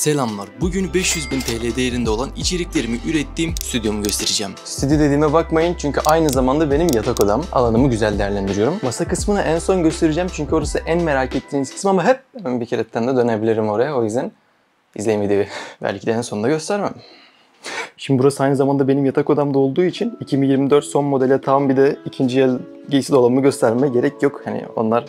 Selamlar. Bugün 500.000 TL değerinde olan içeriklerimi ürettiğim stüdyomu göstereceğim. Stüdyo dediğime bakmayın çünkü aynı zamanda benim yatak odam. Alanımı güzel değerlendiriyorum. Masa kısmını en son göstereceğim çünkü orası en merak ettiğiniz kısım ama hep bir keretten de dönebilirim oraya. O yüzden izleyin videoyu. Belki de en sonunda göstermem. Şimdi burası aynı zamanda benim yatak odamda olduğu için 2024 son modele tam bir de ikinci el giysi dolabımı göstermeme gerek yok. Hani onlar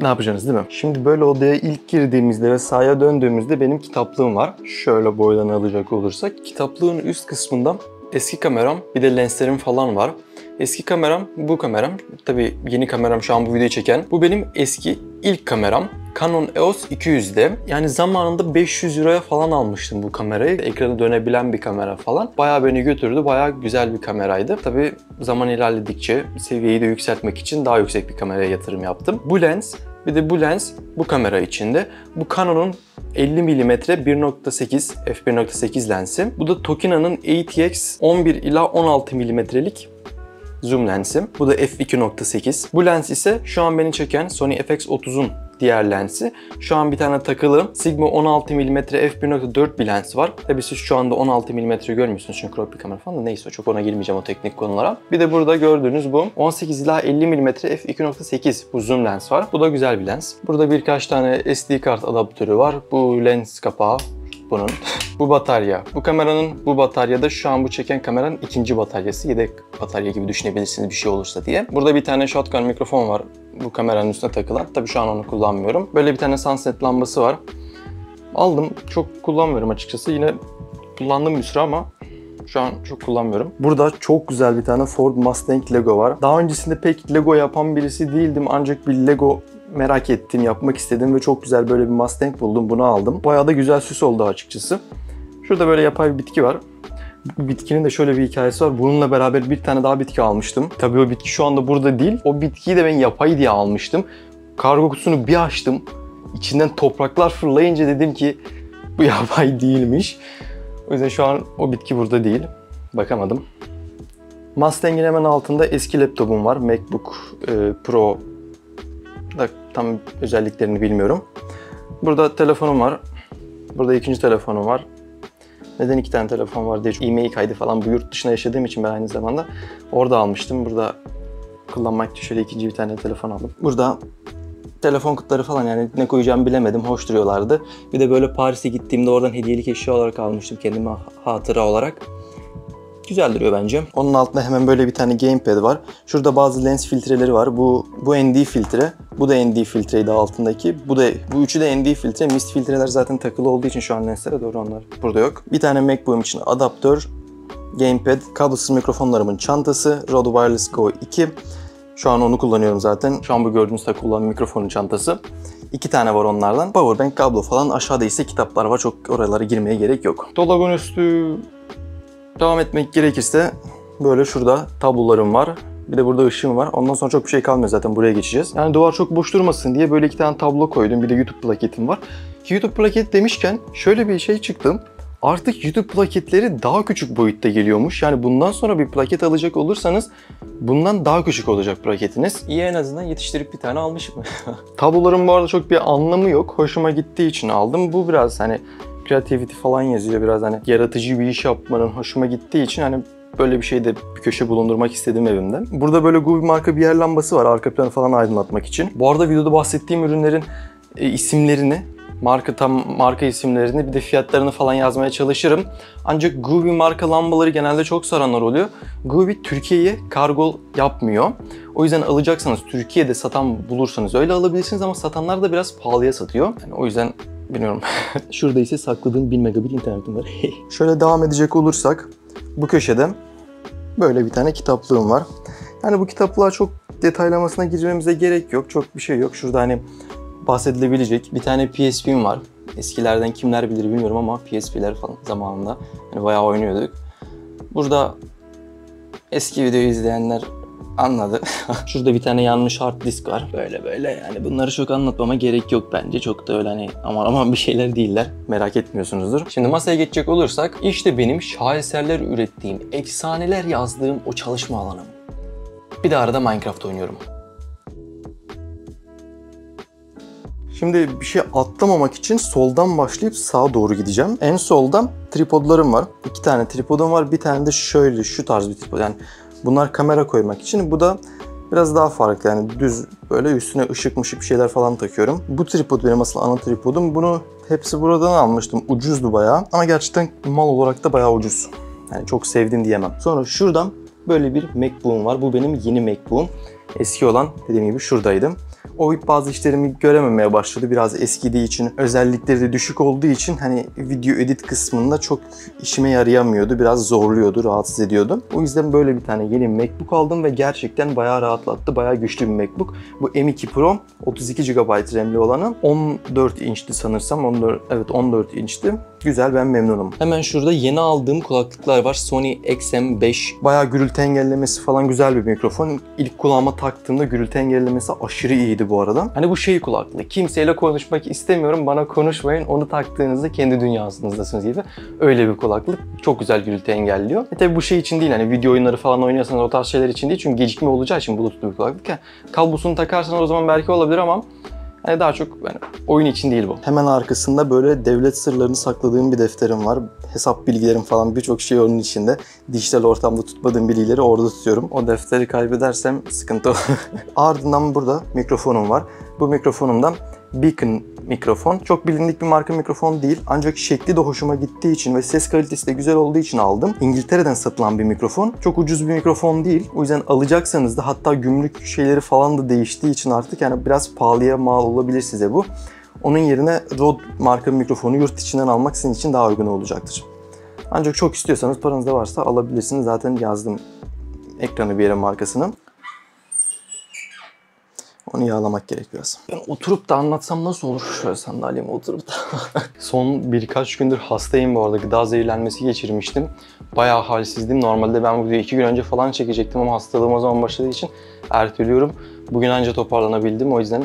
ne yapacaksınız değil mi? Şimdi böyle odaya ilk girdiğimizde ve sahaya döndüğümüzde benim kitaplığım var. Şöyle boydan alacak olursak. Kitaplığın üst kısmında eski kameram bir de lenslerim falan var. Eski kameram bu kameram. Tabii yeni kameram şu an bu videoyu çeken. Bu benim eski ilk kameram. Canon EOS 200'de. Yani zamanında 500 euroya falan almıştım bu kamerayı. Ekranı dönebilen bir kamera falan. Bayağı beni götürdü. Bayağı güzel bir kameraydı. Tabii zaman ilerledikçe seviyeyi de yükseltmek için daha yüksek bir kameraya yatırım yaptım. Bu lens bir de bu lens bu kamera içinde. Bu Canon'un 50 mm 1.8 f1.8 lensi. Bu da Tokina'nın ATX 11 ila 16 mm'lik zoom lensim. Bu da f2.8. Bu lens ise şu an beni çeken Sony FX30'un diğer lensi. Şu an bir tane takılı Sigma 16 mm f1.4 bir lens var. Tabii siz şu anda 16 mm görmüyorsunuz çünkü crop bir kamera falan da neyse çok ona girmeyeceğim o teknik konulara. Bir de burada gördüğünüz bu 18 ila 50 mm f2.8 bu zoom lens var. Bu da güzel bir lens. Burada birkaç tane SD kart adaptörü var. Bu lens kapağı bunun. bu batarya. Bu kameranın bu bataryada şu an bu çeken kameranın ikinci bataryası. Yedek batarya gibi düşünebilirsiniz bir şey olursa diye. Burada bir tane shotgun mikrofon var bu kameranın üstüne takılan. Tabii şu an onu kullanmıyorum. Böyle bir tane sunset lambası var. Aldım. Çok kullanmıyorum açıkçası. Yine kullandım bir süre ama şu an çok kullanmıyorum. Burada çok güzel bir tane Ford Mustang Lego var. Daha öncesinde pek Lego yapan birisi değildim ancak bir Lego merak ettim, yapmak istedim ve çok güzel böyle bir Mustang buldum. Bunu aldım. Bayağı da güzel süs oldu açıkçası. Şurada böyle yapay bir bitki var. Bu bitkinin de şöyle bir hikayesi var. Bununla beraber bir tane daha bitki almıştım. Tabii o bitki şu anda burada değil. O bitkiyi de ben yapay diye almıştım. Kargo kutusunu bir açtım. İçinden topraklar fırlayınca dedim ki bu yapay değilmiş. O yüzden şu an o bitki burada değil. Bakamadım. Mustang'in hemen altında eski laptopum var. MacBook e, Pro da tam özelliklerini bilmiyorum. Burada telefonum var. Burada ikinci telefonum var. Neden iki tane telefon var diye e-mail kaydı falan bu yurt dışında yaşadığım için ben aynı zamanda orada almıştım. Burada kullanmak için şöyle ikinci bir tane telefon aldım. Burada telefon kutuları falan yani ne koyacağımı bilemedim. Hoş duruyorlardı. Bir de böyle Paris'e gittiğimde oradan hediyelik eşya olarak almıştım kendime hatıra olarak. Güzel duruyor bence. Onun altında hemen böyle bir tane gamepad var. Şurada bazı lens filtreleri var. Bu bu ND filtre. Bu da ND filtreydi altındaki. Bu da bu üçü de ND filtre. Mist filtreler zaten takılı olduğu için şu an lenslere doğru onlar burada yok. Bir tane MacBook'um için adaptör, gamepad, kablosuz mikrofonlarımın çantası, Rode Wireless Go 2. Şu an onu kullanıyorum zaten. Şu an bu gördüğünüz takılı olan mikrofonun çantası. İki tane var onlardan. Powerbank, kablo falan. Aşağıda ise kitaplar var. Çok oralara girmeye gerek yok. Dolabın üstü Devam etmek gerekirse böyle şurada tablolarım var. Bir de burada ışığım var. Ondan sonra çok bir şey kalmıyor zaten buraya geçeceğiz. Yani duvar çok boş durmasın diye böyle iki tane tablo koydum. Bir de YouTube plaketim var. Ki YouTube plaket demişken şöyle bir şey çıktım. Artık YouTube plaketleri daha küçük boyutta geliyormuş. Yani bundan sonra bir plaket alacak olursanız bundan daha küçük olacak plaketiniz. İyi en azından yetiştirip bir tane almışım. Tabloların bu arada çok bir anlamı yok. Hoşuma gittiği için aldım. Bu biraz hani creativity falan yazıyor. Biraz hani yaratıcı bir iş yapmanın hoşuma gittiği için hani böyle bir şeyde bir köşe bulundurmak istedim evimde. Burada böyle Gubi marka bir yer lambası var arka planı falan aydınlatmak için. Bu arada videoda bahsettiğim ürünlerin e, isimlerini marka tam marka isimlerini bir de fiyatlarını falan yazmaya çalışırım. Ancak Gubi marka lambaları genelde çok saranlar oluyor. Gubi Türkiye'ye kargo yapmıyor. O yüzden alacaksanız Türkiye'de satan bulursanız öyle alabilirsiniz ama satanlar da biraz pahalıya satıyor. Yani o yüzden bilmiyorum. Şurada ise sakladığım 1000 megabit internetim var. Şöyle devam edecek olursak bu köşede böyle bir tane kitaplığım var. Yani bu kitaplığa çok detaylamasına girmemize gerek yok. Çok bir şey yok. Şurada hani bahsedilebilecek bir tane PSP'm var. Eskilerden kimler bilir bilmiyorum ama PSP'ler falan zamanında hani bayağı oynuyorduk. Burada eski videoyu izleyenler anladı. Şurada bir tane yanmış hard disk var. Böyle böyle yani bunları çok anlatmama gerek yok bence. Çok da öyle hani aman aman bir şeyler değiller. Merak etmiyorsunuzdur. Şimdi masaya geçecek olursak işte benim şaheserler ürettiğim, efsaneler yazdığım o çalışma alanım. Bir de arada Minecraft oynuyorum. Şimdi bir şey atlamamak için soldan başlayıp sağa doğru gideceğim. En solda tripodlarım var. İki tane tripodum var. Bir tane de şöyle şu tarz bir tripod. Yani bunlar kamera koymak için. Bu da biraz daha farklı yani düz böyle üstüne ışık mışık bir şeyler falan takıyorum. Bu tripod benim asıl ana tripodum. Bunu hepsi buradan almıştım. Ucuzdu bayağı. Ama gerçekten mal olarak da bayağı ucuz. Yani çok sevdim diyemem. Sonra şuradan böyle bir MacBook'um var. Bu benim yeni MacBook'um. Eski olan dediğim gibi şuradaydım. O bazı işlerimi görememeye başladı. Biraz eskidiği için, özellikleri de düşük olduğu için hani video edit kısmında çok işime yarayamıyordu. Biraz zorluyordu, rahatsız ediyordu. O yüzden böyle bir tane yeni MacBook aldım ve gerçekten bayağı rahatlattı. Bayağı güçlü bir MacBook. Bu M2 Pro 32 GB RAM'li olanı. 14 inçti sanırsam. 14, evet 14 inçti. Güzel ben memnunum. Hemen şurada yeni aldığım kulaklıklar var. Sony XM5. Bayağı gürültü engellemesi falan güzel bir mikrofon. İlk kulağıma taktığımda gürültü engellemesi aşırı iyiydi bu arada. Hani bu şey kulaklık. Kimseyle konuşmak istemiyorum. Bana konuşmayın. Onu taktığınızda kendi dünyasınızdasınız gibi. Öyle bir kulaklık. Çok güzel gürültü engelliyor. E tabi bu şey için değil. Hani video oyunları falan oynuyorsanız o tarz şeyler için değil. Çünkü gecikme olacağı için bluetooth bir kulaklık. Kablosunu takarsanız o zaman belki olabilir ama Hani daha çok yani oyun için değil bu. Hemen arkasında böyle devlet sırlarını sakladığım bir defterim var. Hesap bilgilerim falan birçok şey onun içinde. Dijital ortamda tutmadığım bilgileri orada tutuyorum. O defteri kaybedersem sıkıntı olur. Ardından burada mikrofonum var. Bu mikrofonumdan Beacon mikrofon. Çok bilindik bir marka mikrofon değil. Ancak şekli de hoşuma gittiği için ve ses kalitesi de güzel olduğu için aldım. İngiltere'den satılan bir mikrofon. Çok ucuz bir mikrofon değil. O yüzden alacaksanız da hatta gümrük şeyleri falan da değiştiği için artık yani biraz pahalıya mal olabilir size bu. Onun yerine Rode marka mikrofonu yurt içinden almak sizin için daha uygun olacaktır. Ancak çok istiyorsanız paranız da varsa alabilirsiniz. Zaten yazdım ekranı bir yere markasını. Onu yağlamak gerek biraz. Ben oturup da anlatsam nasıl olur? Şöyle sandalyeme oturup da. Son birkaç gündür hastayım bu arada. Gıda zehirlenmesi geçirmiştim. Bayağı halsizdim. Normalde ben bu videoyu iki gün önce falan çekecektim ama hastalığım o zaman başladığı için erteliyorum. Bugün anca toparlanabildim. O yüzden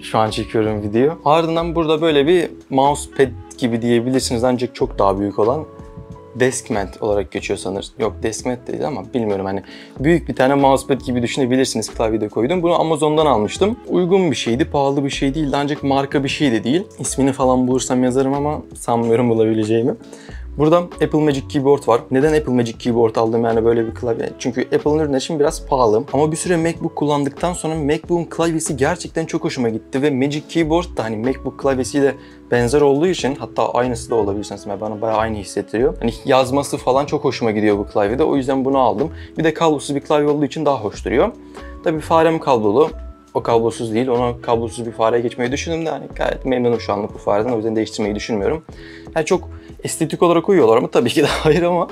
şu an çekiyorum video. Ardından burada böyle bir mousepad gibi diyebilirsiniz ancak çok daha büyük olan Deskmat olarak geçiyor sanır. Yok Deskmat değil ama bilmiyorum hani büyük bir tane mousepad gibi düşünebilirsiniz klavyede koydum. Bunu Amazon'dan almıştım. Uygun bir şeydi, pahalı bir şey değildi ancak marka bir şey de değil. İsmini falan bulursam yazarım ama sanmıyorum bulabileceğimi. Burada Apple Magic Keyboard var. Neden Apple Magic Keyboard aldım yani böyle bir klavye? Çünkü Apple'ın ürünleri için biraz pahalı. Ama bir süre MacBook kullandıktan sonra MacBook'un klavyesi gerçekten çok hoşuma gitti ve Magic Keyboard da hani MacBook klavyesiyle benzer olduğu için hatta aynısı da olabilir yani bana bayağı aynı hissettiriyor. Hani yazması falan çok hoşuma gidiyor bu klavyede. O yüzden bunu aldım. Bir de kablosuz bir klavye olduğu için daha hoş duruyor. Tabii farem kablolu. O kablosuz değil. Ona kablosuz bir fareye geçmeyi düşündüm de hani gayet memnunum şu anlık bu fareden. O yüzden değiştirmeyi düşünmüyorum. Yani çok estetik olarak uyuyorlar mı? Tabii ki de hayır ama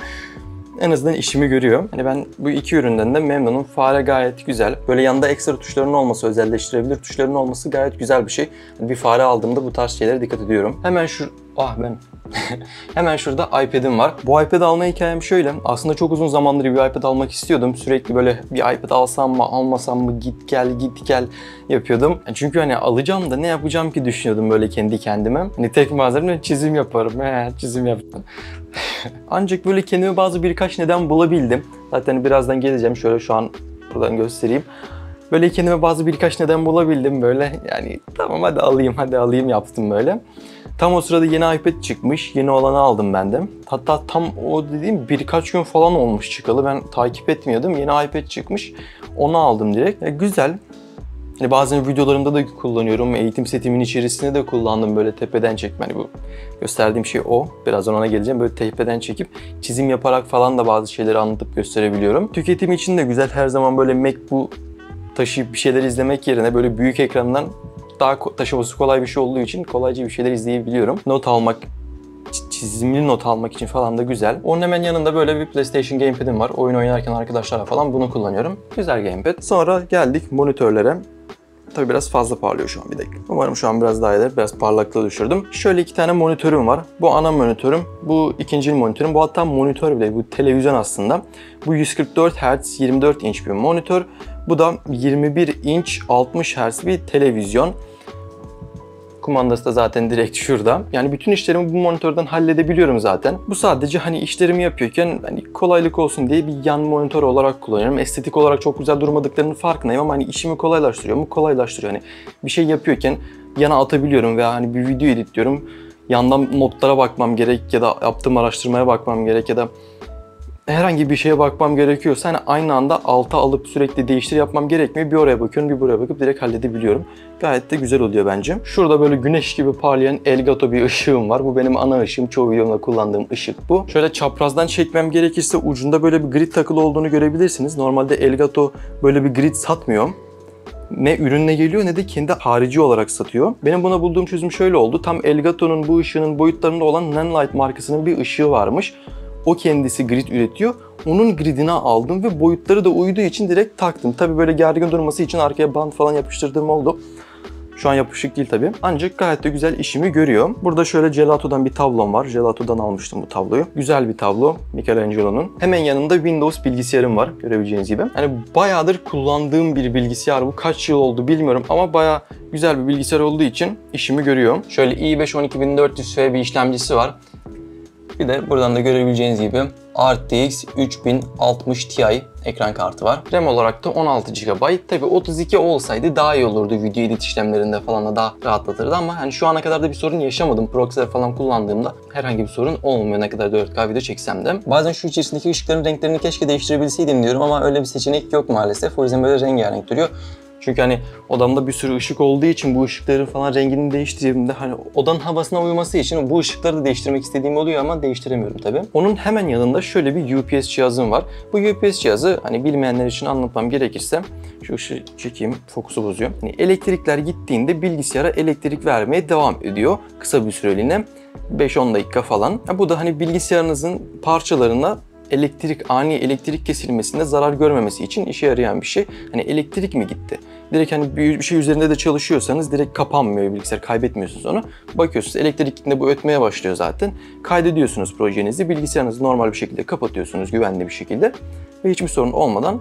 en azından işimi görüyor. Hani ben bu iki üründen de memnunum. Fare gayet güzel. Böyle yanında ekstra tuşların olması, özelleştirebilir tuşların olması gayet güzel bir şey. Hani bir fare aldığımda bu tarz şeylere dikkat ediyorum. Hemen şu... Ah ben... Hemen şurada iPad'im var. Bu iPad alma hikayem şöyle. Aslında çok uzun zamandır bir iPad almak istiyordum. Sürekli böyle bir iPad alsam mı almasam mı git gel git gel yapıyordum. Çünkü hani alacağım da ne yapacağım ki düşünüyordum böyle kendi kendime. Hani tek malzeme çizim yaparım. He, çizim yaptım. Ancak böyle kendime bazı birkaç neden bulabildim. Zaten birazdan geleceğim. Şöyle şu an buradan göstereyim. Böyle kendime bazı birkaç neden bulabildim böyle. Yani tamam hadi alayım hadi alayım yaptım böyle. Tam o sırada yeni iPad çıkmış. Yeni olanı aldım ben de. Hatta tam o dediğim birkaç gün falan olmuş çıkalı. Ben takip etmiyordum. Yeni iPad çıkmış. Onu aldım direkt. E, güzel. Hani bazen videolarımda da kullanıyorum. Eğitim setimin içerisinde de kullandım böyle tepeden çekme. Hani bu gösterdiğim şey o. Birazdan ona geleceğim. Böyle tepeden çekip çizim yaparak falan da bazı şeyleri anlatıp gösterebiliyorum. Tüketim için de güzel. Her zaman böyle MacBook taşıyıp bir şeyler izlemek yerine böyle büyük ekrandan daha taşıması kolay bir şey olduğu için kolayca bir şeyler izleyebiliyorum. Not almak çizimli not almak için falan da güzel. Onun hemen yanında böyle bir PlayStation Gamepad'im var. Oyun oynarken arkadaşlarla falan bunu kullanıyorum. Güzel Gamepad. Sonra geldik monitörlere. Tabii biraz fazla parlıyor şu an bir dakika. Umarım şu an biraz daha iyidir. Biraz parlaklığı düşürdüm. Şöyle iki tane monitörüm var. Bu ana monitörüm. Bu ikinci monitörüm. Bu hatta monitör bile. Bu televizyon aslında. Bu 144 Hz 24 inç bir monitör. Bu da 21 inç 60 Hz bir televizyon. Kumandası da zaten direkt şurada. Yani bütün işlerimi bu monitörden halledebiliyorum zaten. Bu sadece hani işlerimi yapıyorken hani kolaylık olsun diye bir yan monitör olarak kullanıyorum. Estetik olarak çok güzel durmadıklarının farkındayım ama hani işimi kolaylaştırıyor mu? Kolaylaştırıyor. Hani bir şey yapıyorken yana atabiliyorum veya hani bir video editliyorum. Yandan notlara bakmam gerek ya da yaptığım araştırmaya bakmam gerek ya da herhangi bir şeye bakmam gerekiyorsa hani aynı anda alta alıp sürekli değiştir yapmam gerekmiyor. Bir oraya bakıyorum, bir buraya bakıp direkt halledebiliyorum. Gayet de güzel oluyor bence. Şurada böyle güneş gibi parlayan Elgato bir ışığım var. Bu benim ana ışığım. Çoğu videomda kullandığım ışık bu. Şöyle çaprazdan çekmem gerekirse ucunda böyle bir grid takılı olduğunu görebilirsiniz. Normalde Elgato böyle bir grid satmıyor ne ürünle geliyor ne de kendi harici olarak satıyor. Benim buna bulduğum çözüm şöyle oldu. Tam Elgato'nun bu ışığının boyutlarında olan Nanlite markasının bir ışığı varmış. O kendisi grid üretiyor. Onun gridine aldım ve boyutları da uyduğu için direkt taktım. Tabi böyle gergin durması için arkaya band falan yapıştırdığım oldu. Şu an yapışık değil tabi. Ancak gayet de güzel işimi görüyor. Burada şöyle Gelato'dan bir tablom var. Gelato'dan almıştım bu tabloyu. Güzel bir tablo Michelangelo'nun. Hemen yanında Windows bilgisayarım var görebileceğiniz gibi. Yani bayağıdır kullandığım bir bilgisayar bu. Kaç yıl oldu bilmiyorum ama bayağı güzel bir bilgisayar olduğu için işimi görüyor. Şöyle i5 12400F bir işlemcisi var. Bir de buradan da görebileceğiniz gibi RTX 3060 Ti ekran kartı var. RAM olarak da 16 GB. Tabi 32 olsaydı daha iyi olurdu video edit işlemlerinde falan da daha rahatlatırdı ama hani şu ana kadar da bir sorun yaşamadım. Proxy'ler falan kullandığımda herhangi bir sorun olmuyor ne kadar 4K video çeksem de. Bazen şu içerisindeki ışıkların renklerini keşke değiştirebilseydim diyorum ama öyle bir seçenek yok maalesef. O yüzden böyle rengarenk duruyor. Çünkü hani odamda bir sürü ışık olduğu için bu ışıkların falan rengini değiştirdiğimde hani odanın havasına uyması için bu ışıkları da değiştirmek istediğim oluyor ama değiştiremiyorum tabii. Onun hemen yanında şöyle bir UPS cihazım var. Bu UPS cihazı hani bilmeyenler için anlatmam gerekirse şu ışığı çekeyim fokusu bozuyor. Hani elektrikler gittiğinde bilgisayara elektrik vermeye devam ediyor kısa bir süreliğine. 5-10 dakika falan. Bu da hani bilgisayarınızın parçalarına elektrik ani elektrik kesilmesinde zarar görmemesi için işe yarayan bir şey. Hani elektrik mi gitti? Direkt hani bir şey üzerinde de çalışıyorsanız direkt kapanmıyor bilgisayar kaybetmiyorsunuz onu. Bakıyorsunuz elektrik gittiğinde bu ötmeye başlıyor zaten. Kaydediyorsunuz projenizi bilgisayarınızı normal bir şekilde kapatıyorsunuz güvenli bir şekilde ve hiçbir sorun olmadan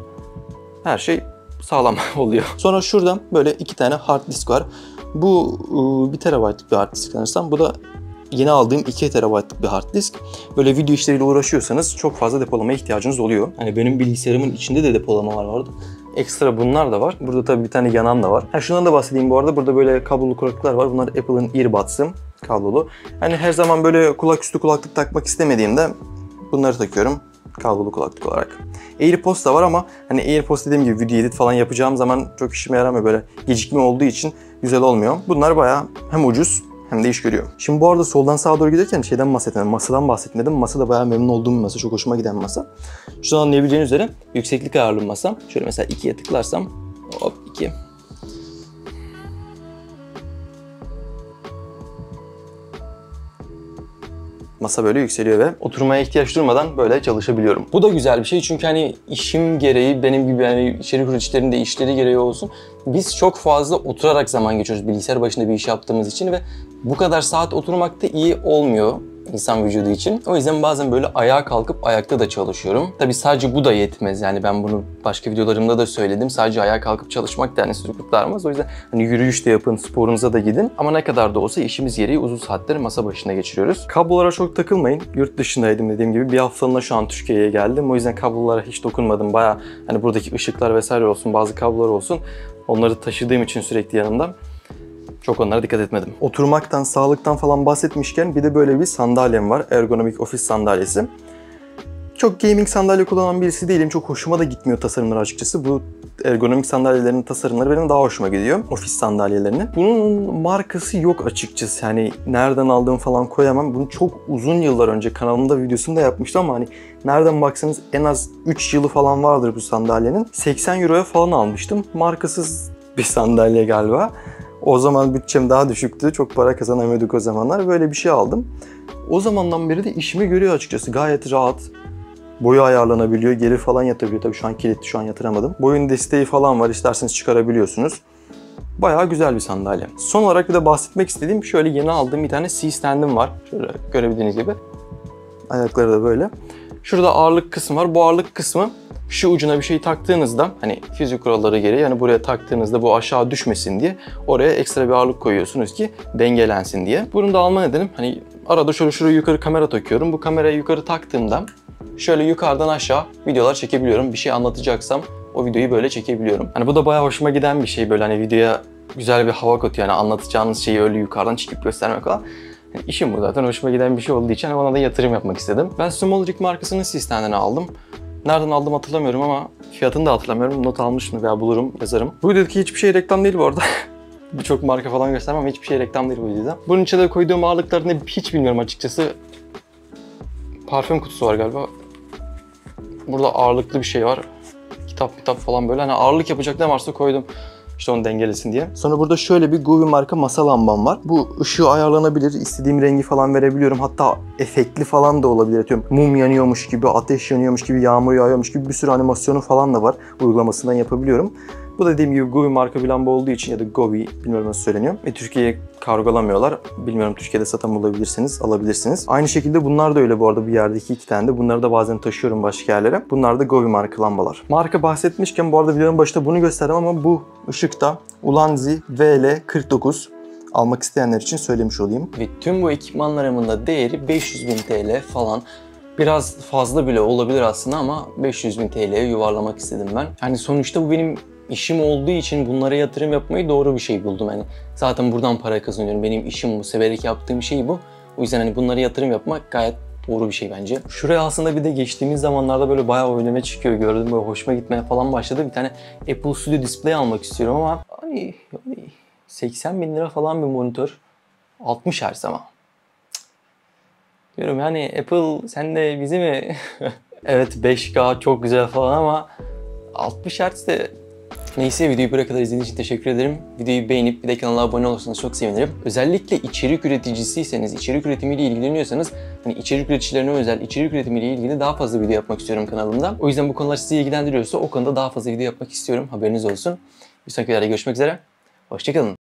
her şey sağlam oluyor. Sonra şuradan böyle iki tane hard disk var. Bu ıı, 1 terabaytlık bir hard disk sanırsam. Bu da yeni aldığım 2 TB'lık bir hard disk. Böyle video işleriyle uğraşıyorsanız çok fazla depolamaya ihtiyacınız oluyor. Hani benim bilgisayarımın içinde de depolamalar vardı. Ekstra bunlar da var. Burada tabii bir tane yanan da var. Ha şundan da bahsedeyim bu arada. Burada böyle kablolu kulaklıklar var. Bunlar Apple'ın earbuds'ı kablolu. Hani her zaman böyle kulak üstü kulaklık takmak istemediğimde bunları takıyorum kablolu kulaklık olarak. AirPods da var ama hani AirPods dediğim gibi video edit falan yapacağım zaman çok işime yaramıyor böyle gecikme olduğu için güzel olmuyor. Bunlar bayağı hem ucuz hem de iş görüyor. Şimdi bu arada soldan sağa doğru giderken şeyden bahsetmedim, masadan bahsetmedim. Masa da bayağı memnun olduğum bir masa, çok hoşuma giden masa. Şuradan anlayabileceğiniz üzere yükseklik ayarlı bir masa. Şöyle mesela 2'ye tıklarsam, hop 2. Masa böyle yükseliyor ve oturmaya ihtiyaç durmadan böyle çalışabiliyorum. Bu da güzel bir şey çünkü hani işim gereği benim gibi yani içerik üreticilerin de işleri gereği olsun. Biz çok fazla oturarak zaman geçiyoruz bilgisayar başında bir iş yaptığımız için ve bu kadar saat oturmak da iyi olmuyor insan vücudu için. O yüzden bazen böyle ayağa kalkıp ayakta da çalışıyorum. Tabi sadece bu da yetmez yani ben bunu başka videolarımda da söyledim. Sadece ayağa kalkıp çalışmak da yani kurtarmaz. O yüzden hani yürüyüş de yapın, sporunuza da gidin. Ama ne kadar da olsa işimiz gereği uzun saatleri masa başında geçiriyoruz. Kablolara çok takılmayın. Yurt dışındaydım dediğim gibi. Bir haftalığına şu an Türkiye'ye geldim. O yüzden kablolara hiç dokunmadım. Baya hani buradaki ışıklar vesaire olsun, bazı kablolar olsun. Onları taşıdığım için sürekli yanımda. Çok onlara dikkat etmedim. Oturmaktan, sağlıktan falan bahsetmişken bir de böyle bir sandalyem var. Ergonomik ofis sandalyesi. Çok gaming sandalye kullanan birisi değilim. Çok hoşuma da gitmiyor tasarımları açıkçası. Bu ergonomik sandalyelerin tasarımları benim daha hoşuma gidiyor. Ofis sandalyelerinin. Bunun markası yok açıkçası. Yani nereden aldığım falan koyamam. Bunu çok uzun yıllar önce kanalımda videosunu da yapmıştım ama hani nereden baksanız en az 3 yılı falan vardır bu sandalyenin. 80 euroya falan almıştım. Markasız bir sandalye galiba. O zaman bütçem daha düşüktü. Çok para kazanamıyorduk o zamanlar. Böyle bir şey aldım. O zamandan beri de işimi görüyor açıkçası. Gayet rahat. Boyu ayarlanabiliyor. Geri falan yatabiliyor. Tabii şu an kilitli şu an yatıramadım. Boyun desteği falan var. İsterseniz çıkarabiliyorsunuz. Bayağı güzel bir sandalye. Son olarak bir de bahsetmek istediğim şöyle yeni aldığım bir tane C-stand'im var. Şöyle görebildiğiniz gibi. Ayakları da böyle. Şurada ağırlık kısmı var. Bu ağırlık kısmı şu ucuna bir şey taktığınızda hani fizik kuralları gereği yani buraya taktığınızda bu aşağı düşmesin diye oraya ekstra bir ağırlık koyuyorsunuz ki dengelensin diye. Bunu da alma nedenim hani arada şöyle şuraya yukarı kamera takıyorum. Bu kamerayı yukarı taktığımda şöyle yukarıdan aşağı videolar çekebiliyorum. Bir şey anlatacaksam o videoyu böyle çekebiliyorum. Hani bu da bayağı hoşuma giden bir şey böyle hani videoya güzel bir hava katıyor. Yani anlatacağınız şeyi öyle yukarıdan çıkıp göstermek falan. İşim bu zaten hoşuma giden bir şey olduğu için ona da yatırım yapmak istedim. Ben Smolrik markasını sistemden aldım. Nereden aldım hatırlamıyorum ama fiyatını da hatırlamıyorum. Not almıştım veya bulurum, yazarım. Bu videodaki hiçbir şey reklam değil bu arada. Birçok marka falan göstermem hiçbir şey reklam değil bu videoda. Bunun içine koyduğum ağırlıklarını hiç bilmiyorum açıkçası. Parfüm kutusu var galiba. Burada ağırlıklı bir şey var. Kitap kitap falan böyle. Hani ağırlık yapacak ne varsa koydum. İşte onu dengelesin diye. Sonra burada şöyle bir Guvi marka masa lambam var. Bu ışığı ayarlanabilir. istediğim rengi falan verebiliyorum. Hatta efektli falan da olabilir. Atıyorum mum yanıyormuş gibi, ateş yanıyormuş gibi, yağmur yağıyormuş gibi bir sürü animasyonu falan da var. Uygulamasından yapabiliyorum. Bu da dediğim gibi Govi marka bir lamba olduğu için ya da Govi bilmiyorum nasıl söyleniyor. Ve Türkiye'ye kargolamıyorlar. Bilmiyorum Türkiye'de satan bulabilirsiniz, alabilirsiniz. Aynı şekilde bunlar da öyle bu arada bir yerdeki iki tane de. Bunları da bazen taşıyorum başka yerlere. Bunlar da Govi marka lambalar. Marka bahsetmişken bu arada videonun başında bunu gösterdim ama bu ışıkta Ulanzi VL49 almak isteyenler için söylemiş olayım. Ve tüm bu ekipmanlarımın da değeri 500 bin TL falan. Biraz fazla bile olabilir aslında ama 500 bin TL'ye yuvarlamak istedim ben. Yani sonuçta bu benim işim olduğu için bunlara yatırım yapmayı doğru bir şey buldum. Yani zaten buradan para kazanıyorum. Benim işim bu. Severek yaptığım şey bu. O yüzden hani bunlara yatırım yapmak gayet doğru bir şey bence. Şuraya aslında bir de geçtiğimiz zamanlarda böyle bayağı oynama çıkıyor. Gördüm böyle hoşuma gitmeye falan başladı. Bir tane Apple Studio Display almak istiyorum ama hani, hani 80 bin lira falan bir monitör. 60 Hz ama. Diyorum yani Apple sen de bizi mi? evet 5K çok güzel falan ama 60 Hz de Neyse videoyu buraya kadar izlediğiniz için teşekkür ederim. Videoyu beğenip bir de kanala abone olursanız çok sevinirim. Özellikle içerik üreticisiyseniz, içerik üretimiyle ilgileniyorsanız hani içerik üreticilerine özel içerik üretimiyle ilgili daha fazla video yapmak istiyorum kanalımda. O yüzden bu konular sizi ilgilendiriyorsa o konuda daha fazla video yapmak istiyorum. Haberiniz olsun. Bir sonraki videoda görüşmek üzere. Hoşçakalın.